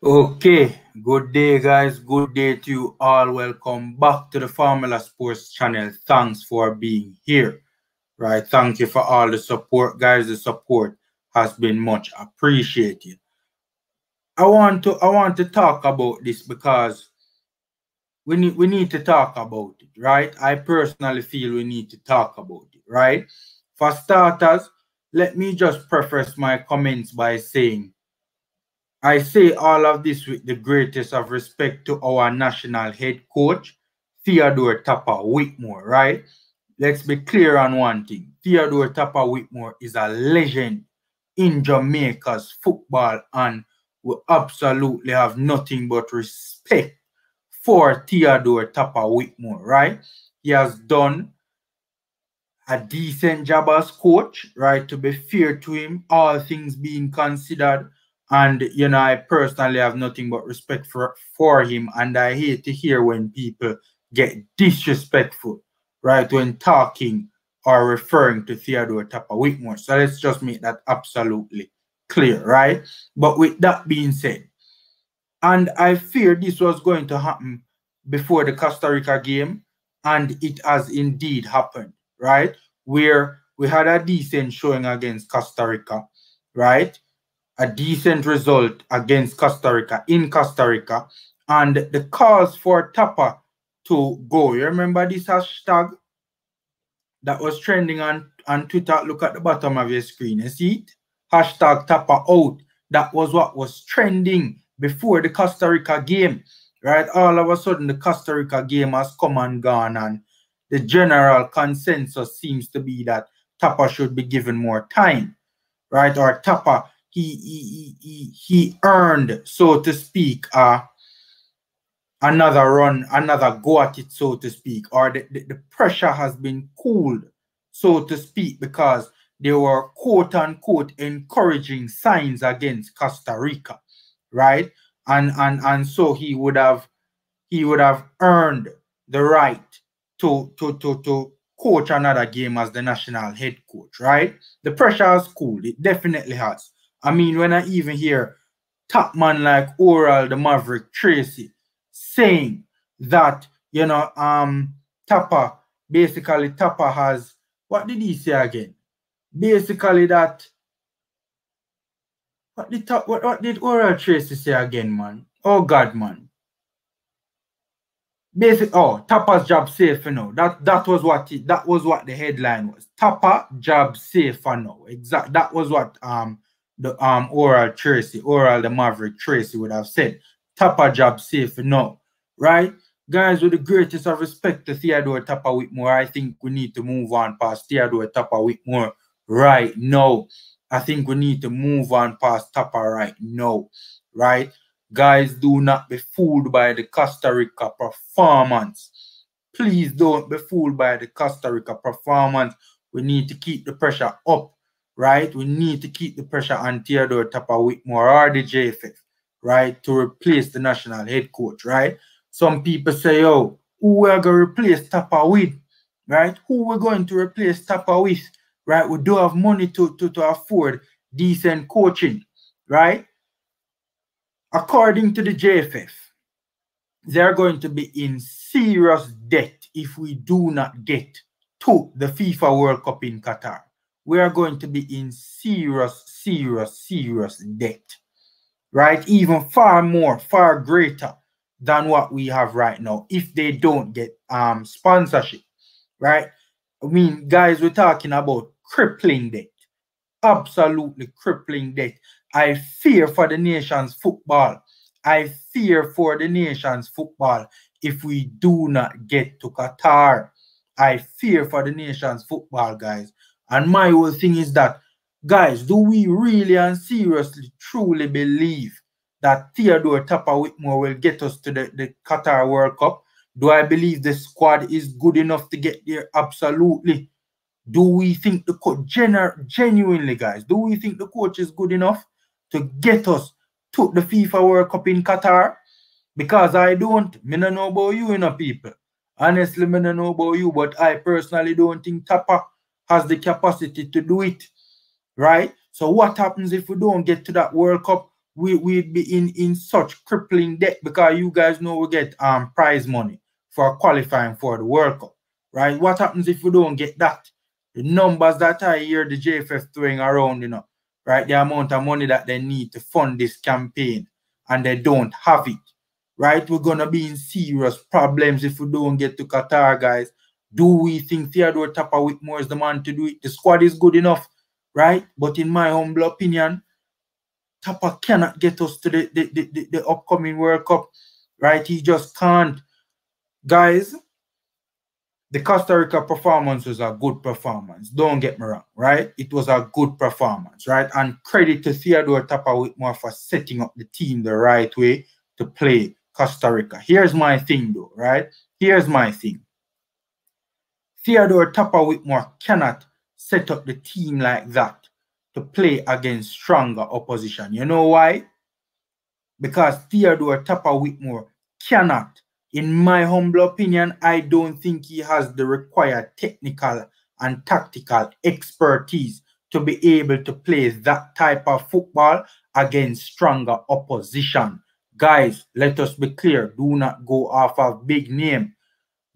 Okay, good day, guys. Good day to you all. Welcome back to the Formula Sports channel. Thanks for being here. Right, thank you for all the support, guys. The support has been much appreciated. I want to I want to talk about this because we need we need to talk about it, right? I personally feel we need to talk about it, right? For starters, let me just preface my comments by saying I say all of this with the greatest of respect to our national head coach, Theodore Tappa Whitmore, right? Let's be clear on one thing. Theodore Tappa Whitmore is a legend in Jamaica's football, and we absolutely have nothing but respect for Theodore Tappa Whitmore, right? He has done a decent job as coach, right? To be fair to him, all things being considered, and you know, I personally have nothing but respect for for him, and I hate to hear when people get disrespectful, right, when talking or referring to Theodore Tappa Whitmore. So let's just make that absolutely clear, right? But with that being said, and I fear this was going to happen before the Costa Rica game, and it has indeed happened, right? Where we had a decent showing against Costa Rica, right? A decent result against Costa Rica in Costa Rica, and the calls for Tappa to go. You remember this hashtag that was trending on, on Twitter? Look at the bottom of your screen. You see it? Hashtag Tappa out. That was what was trending before the Costa Rica game. Right? All of a sudden, the Costa Rica game has come and gone, and the general consensus seems to be that Tappa should be given more time. Right? Or Tappa he he he, he earned, so to speak, uh another run, another go at it, so to speak, or the, the, the pressure has been cooled, so to speak, because there were quote unquote encouraging signs against Costa Rica, right? And and and so he would have he would have earned the right to to to to coach another game as the national head coach, right? The pressure has cooled, it definitely has. I mean, when I even hear top man like Oral the Maverick Tracey saying that, you know, um, Tappa, basically Tappa has, what did he say again? Basically that, what did, what, what did Oral Tracey say again, man? Oh God, man. Basic, oh, Tappa's job safe you know. That that was what it, that was what the headline was. Tappa job safe for now. Exact. That was what um the um Oral Tracey, Oral the Maverick Tracey would have said. Tappa job safe no, right? Guys, with the greatest of respect to Theodore Tappa Whitmore, I think we need to move on past Theodore Tappa Whitmore right now. I think we need to move on past Tappa right now, right? Guys, do not be fooled by the Costa Rica performance. Please don't be fooled by the Costa Rica performance. We need to keep the pressure up right? We need to keep the pressure on Theodore Tappa Whitmore or the JFF, right? To replace the national head coach, right? Some people say, oh, who we're going to replace Tappa with, right? Who we're going to replace Tappa with, right? We do have money to, to, to afford decent coaching, right? According to the JFF, they're going to be in serious debt if we do not get to the FIFA World Cup in Qatar we are going to be in serious, serious, serious debt, right? Even far more, far greater than what we have right now if they don't get um sponsorship, right? I mean, guys, we're talking about crippling debt, absolutely crippling debt. I fear for the nation's football. I fear for the nation's football if we do not get to Qatar. I fear for the nation's football, guys. And my whole thing is that, guys, do we really and seriously, truly believe that Theodore Tappa Whitmore will get us to the, the Qatar World Cup? Do I believe the squad is good enough to get there? Absolutely. Do we think the coach, genuinely, guys, do we think the coach is good enough to get us to the FIFA World Cup in Qatar? Because I don't. Me no know about you, you know, people. Honestly, me no know about you, but I personally don't think Tappa has the capacity to do it, right? So what happens if we don't get to that World Cup? we, we'd be in, in such crippling debt because you guys know we get um prize money for qualifying for the World Cup, right? What happens if we don't get that? The numbers that I hear the JFF throwing around, you know, right? The amount of money that they need to fund this campaign and they don't have it, right? We're to be in serious problems if we don't get to Qatar, guys. Do we think Theodore Tappa Whitmore is the man to do it? The squad is good enough, right? But in my humble opinion, Tappa cannot get us to the, the, the, the upcoming World Cup, right? He just can't. Guys, the Costa Rica performance was a good performance. Don't get me wrong, right? It was a good performance, right? And credit to Theodore Tappa Whitmore for setting up the team the right way to play Costa Rica. Here's my thing, though, right? Here's my thing. Theodore Tappa Whitmore cannot set up the team like that to play against stronger opposition. You know why? Because Theodore Tappa Whitmore cannot, in my humble opinion, I don't think he has the required technical and tactical expertise to be able to play that type of football against stronger opposition. Guys, let us be clear. Do not go off of big name.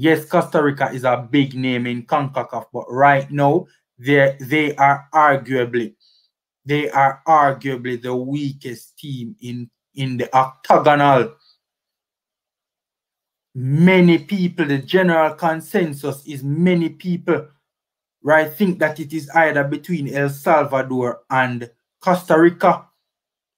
Yes, Costa Rica is a big name in CONCACAF, but right now, they, they are arguably they are arguably the weakest team in, in the octagonal. Many people, the general consensus is many people, right, think that it is either between El Salvador and Costa Rica,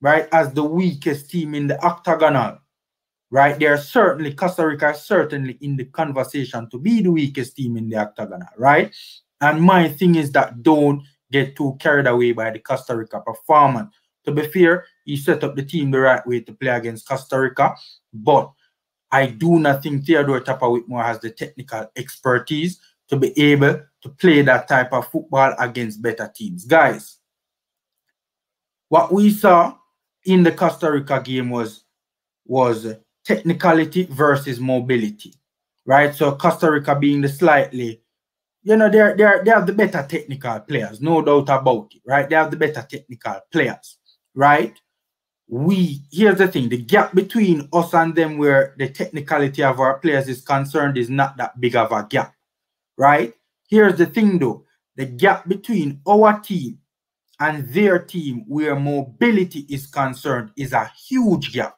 right, as the weakest team in the octagonal, right? They are certainly, Costa Rica is certainly in the conversation to be the weakest team in the octagonal, right? And my thing is that don't get too carried away by the Costa Rica performance. To be fair, he set up the team the right way to play against Costa Rica, but I do not think Theodore Tappa Whitmore has the technical expertise to be able to play that type of football against better teams. Guys, what we saw in the Costa Rica game was, was technicality versus mobility, right? So Costa Rica being the slightly you know, they're, they're, they have the better technical players, no doubt about it, right? They have the better technical players, right? We, here's the thing, the gap between us and them where the technicality of our players is concerned is not that big of a gap, right? Here's the thing though, the gap between our team and their team where mobility is concerned is a huge gap.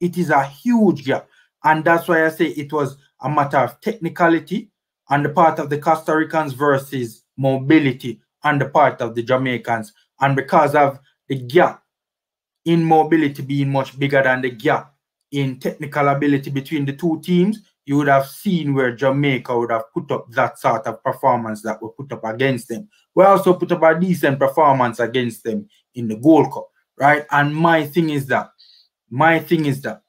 It is a huge gap. And that's why I say it was a matter of technicality on the part of the Costa Ricans versus mobility on the part of the Jamaicans. And because of the gap in mobility being much bigger than the gap in technical ability between the two teams, you would have seen where Jamaica would have put up that sort of performance that we put up against them. We also put up a decent performance against them in the Gold Cup, right? And my thing is that, my thing is that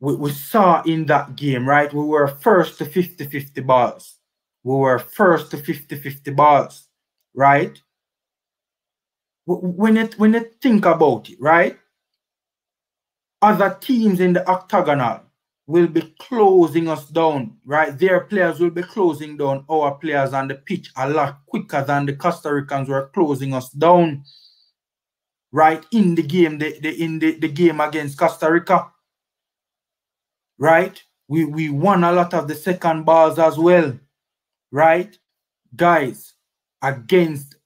we, we saw in that game, right? We were first to 50-50 balls. We were first to 50-50 balls, right? When it when you think about it, right? Other teams in the octagonal will be closing us down, right? Their players will be closing down our players on the pitch a lot quicker than the Costa Ricans were closing us down, right? In the game, the, the in the, the game against Costa Rica right? We we won a lot of the second balls as well, right? Guys, against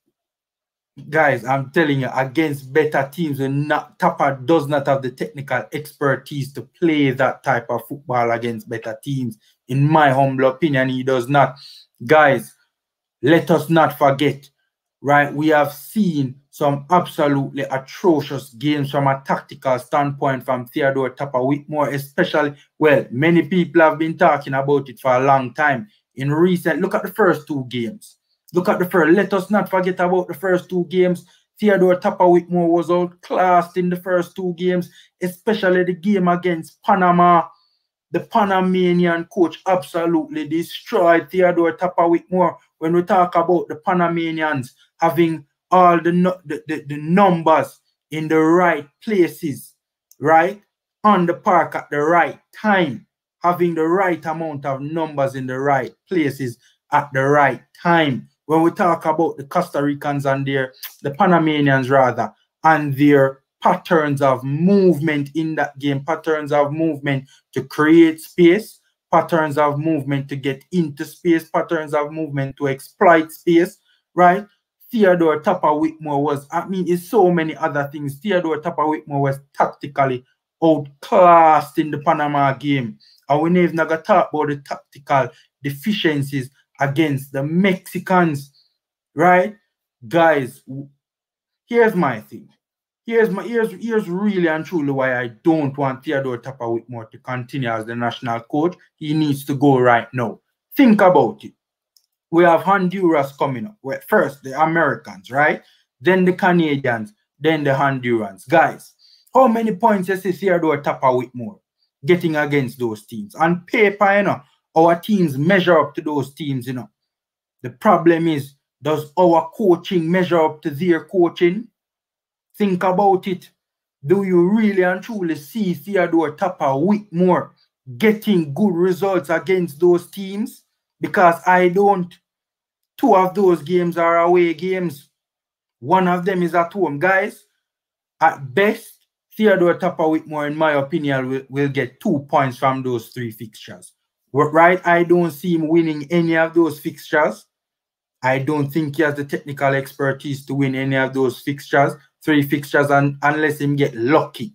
guys, I'm telling you, against better teams, and not Tappa does not have the technical expertise to play that type of football against better teams. In my humble opinion, he does not. Guys, let us not forget, right? We have seen some absolutely atrocious games from a tactical standpoint from Theodore Tappa Whitmore, especially, well, many people have been talking about it for a long time. In recent, look at the first two games. Look at the first. Let us not forget about the first two games. Theodore Tappa Whitmore was outclassed in the first two games, especially the game against Panama. The Panamanian coach absolutely destroyed Theodore Tappa Whitmore when we talk about the Panamanians having all the, the, the, the numbers in the right places, right? On the park at the right time, having the right amount of numbers in the right places at the right time. When we talk about the Costa Ricans and their, the Panamanians rather, and their patterns of movement in that game, patterns of movement to create space, patterns of movement to get into space, patterns of movement to exploit space, right? Theodore Tappa Whitmore was, I mean, it's so many other things. Theodore Tappa Whitmore was tactically outclassed in the Panama game. And we never gonna talk about the tactical deficiencies against the Mexicans, right? Guys, here's my thing. Here's my here's here's really and truly why I don't want Theodore Tappa Whitmore to continue as the national coach. He needs to go right now. Think about it. We have Honduras coming up. Well, first the Americans, right? Then the Canadians, then the Hondurans. Guys, how many points you see Theodore Tappa Whitmore getting against those teams? On paper, you know, our teams measure up to those teams, you know. The problem is, does our coaching measure up to their coaching? Think about it. Do you really and truly see Theodore Tappa Whitmore getting good results against those teams? Because I don't. Two of those games are away games. One of them is at home. Guys, at best, Theodore Tappa Whitmore, in my opinion, will, will get two points from those three fixtures. Right? I don't see him winning any of those fixtures. I don't think he has the technical expertise to win any of those fixtures, three fixtures, and unless him get lucky.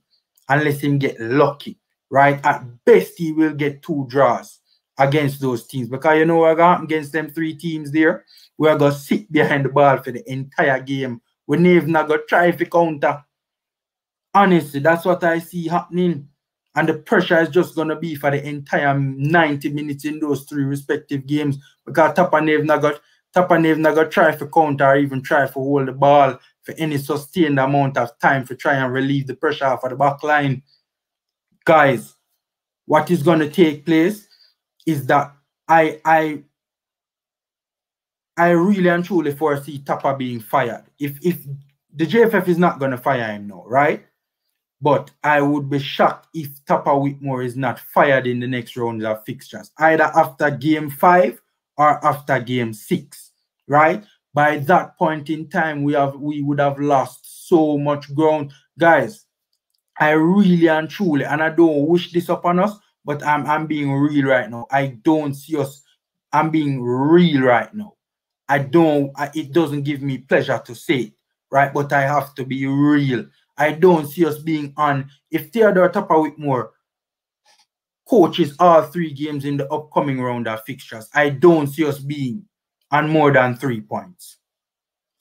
Unless him get lucky. Right? At best, he will get two draws against those teams. Because you know going against them three teams there. We're gonna sit behind the ball for the entire game. We're never not gonna try to counter. Honestly, that's what I see happening. And the pressure is just to be for the entire 90 minutes in those three respective games because Tappa Tapanev not got Tapanev not got try for counter or even try for hold the ball for any sustained amount of time to try and relieve the pressure for the back line. Guys, what is to take place is that I I I really and truly foresee Tappa being fired. If if the JFF is not going to fire him now, right? But I would be shocked if Tappa Whitmore is not fired in the next round of fixtures, either after game five or after game six, right? By that point in time, we have we would have lost so much ground. Guys, I really and truly, and I don't wish this upon us, but I'm I'm being real right now. I don't see us, I'm being real right now. I don't, I, it doesn't give me pleasure to say it, right? But I have to be real. I don't see us being on. If Theodore Tappa Whitmore coaches all three games in the upcoming round of fixtures, I don't see us being on more than three points.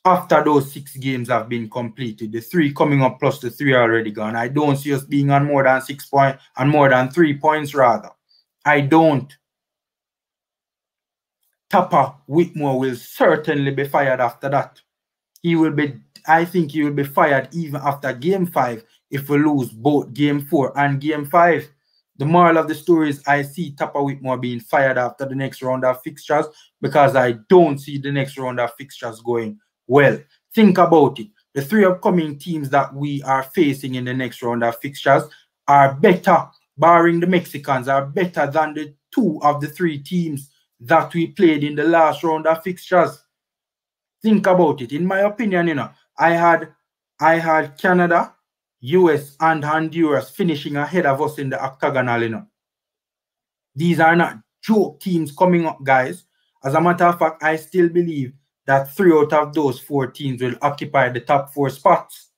After those six games have been completed, the three coming up plus the three already gone, I don't see us being on more than six points and more than three points rather. I don't. Tappa Whitmore will certainly be fired after that. He will be I think he will be fired even after game five if we lose both game four and game five. The moral of the story is I see Tappa Whitmore being fired after the next round of fixtures because I don't see the next round of fixtures going well. Think about it. The three upcoming teams that we are facing in the next round of fixtures are better, barring the Mexicans, are better than the two of the three teams that we played in the last round of fixtures. Think about it. In my opinion, you know, I had I had Canada, US, and Honduras finishing ahead of us in the octagonal. You know. These are not joke teams coming up, guys. As a matter of fact, I still believe that three out of those four teams will occupy the top four spots.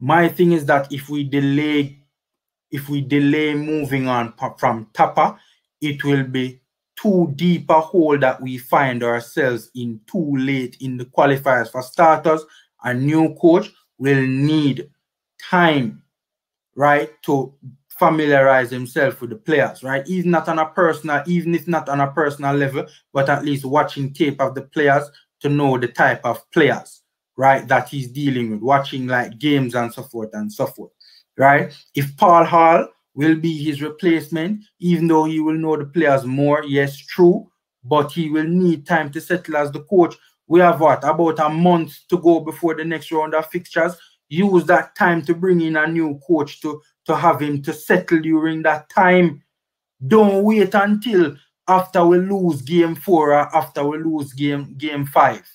My thing is that if we delay, if we delay moving on from Tappa, it will be too deep a hole that we find ourselves in too late in the qualifiers. For starters, a new coach will need time, right, to familiarize himself with the players, right? Even not on a personal, even if not on a personal level, but at least watching tape of the players to know the type of players, right, that he's dealing with, watching like games and so forth and so forth, right? If Paul Hall will be his replacement, even though he will know the players more. Yes, true, but he will need time to settle as the coach. We have what about a month to go before the next round of fixtures. Use that time to bring in a new coach to to have him to settle during that time. Don't wait until after we lose game four or after we lose game game five.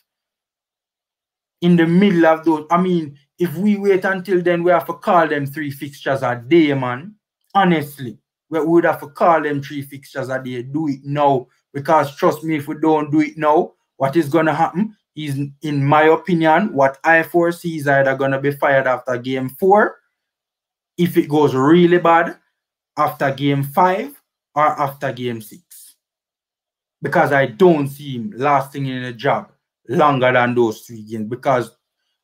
In the middle of those, I mean, if we wait until then, we have to call them three fixtures a day, man. Honestly, we would have to call them three fixtures a day. Do it now. Because trust me, if we don't do it now, what is going to happen is, in my opinion, what I foresee is either going to be fired after game four, if it goes really bad, after game five, or after game six. Because I don't see him lasting in a job longer than those three games. Because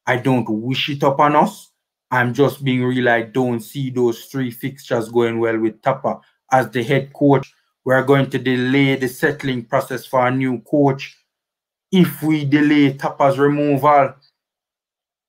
I don't wish it upon us. I'm just being real. I don't see those three fixtures going well with Tappa as the head coach. We're going to delay the settling process for a new coach. If we delay Tappa's removal,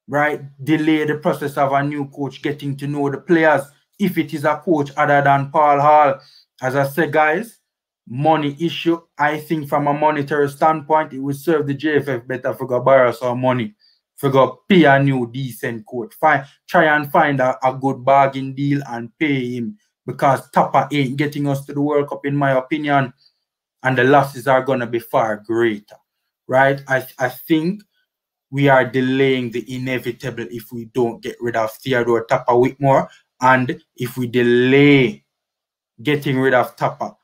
right, delay the process of a new coach getting to know the players. If it is a coach other than Paul Hall, as I said, guys, money issue. I think from a monetary standpoint, it would serve the JFF better for go borrow some money figure pay a new decent coach. Find try and find a, a good bargain deal and pay him because Tappa ain't getting us to the World Cup, in my opinion, and the losses are gonna be far greater. Right? I I think we are delaying the inevitable if we don't get rid of Theodore Tappa Whitmore. And if we delay getting rid of Tappa,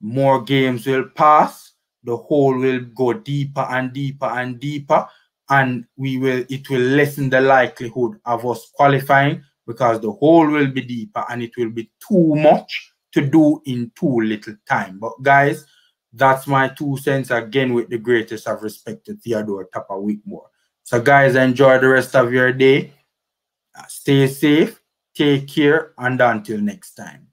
more games will pass, the hole will go deeper and deeper and deeper and we will it will lessen the likelihood of us qualifying because the hole will be deeper and it will be too much to do in too little time. But guys, that's my two cents again with the greatest of respect to Theodore Tappa Whitmore. So guys, enjoy the rest of your day. Stay safe, take care, and until next time.